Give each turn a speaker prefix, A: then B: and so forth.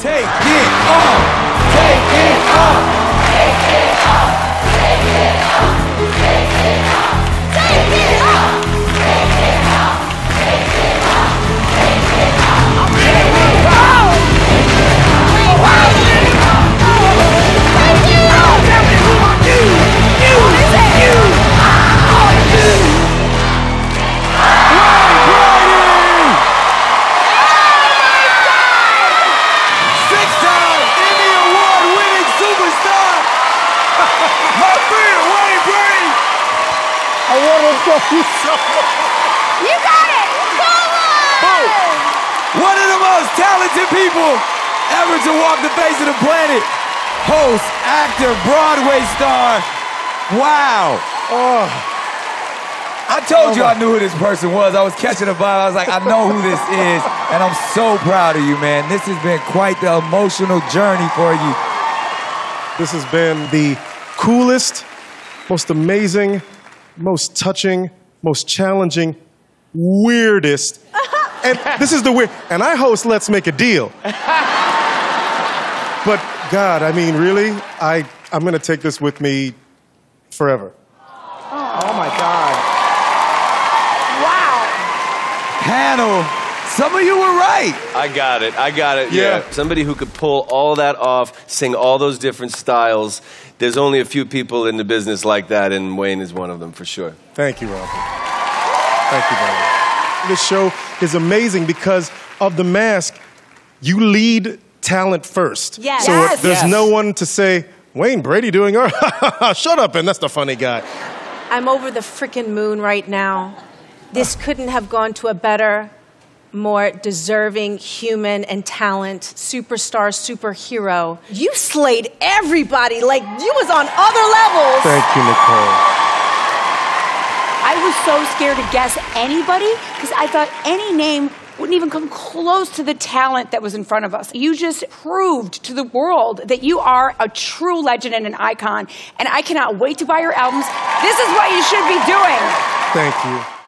A: Take. it
B: want to you so
C: You got it! Come!
A: One of the most talented people ever to walk the face of the planet. Host, actor, Broadway star. Wow. Oh. I told you I knew who this person was. I was catching a vibe. I was like, I know who this is. And I'm so proud of you, man. This has been quite the emotional journey for you.
B: This has been the coolest, most amazing, most touching, most challenging, weirdest. and this is the weird. And I host Let's Make a Deal. but God, I mean, really, I I'm gonna take this with me forever.
D: Oh my God. Wow.
A: Panel, some of you were right.
E: I got it. I got it.
B: Yeah.
E: Yeah. Somebody who could pull all that off, sing all those different styles. There's only a few people in the business like that, and Wayne is one of them for sure.
B: Thank you, Robin. Thank you, brother. This show is amazing because of the mask. You lead talent first.
C: Yes.
B: So
C: Yes.
B: there's
D: Yes.
B: no one to say, Wayne Brady doing art. Shut up, and that's the funny guy.
F: I'm over the freaking moon right now. This couldn't have gone to a better, more deserving human and talent, superstar, superhero. You slayed everybody like you was on other levels.
B: Thank you, Nicole.
G: I was so scared to guess anybody because I thought any name wouldn't even come close to the talent that was in front of us. You just proved to the world that you are a true legend and an icon. And I cannot wait to buy your albums. This is what you should be doing.
B: Thank you.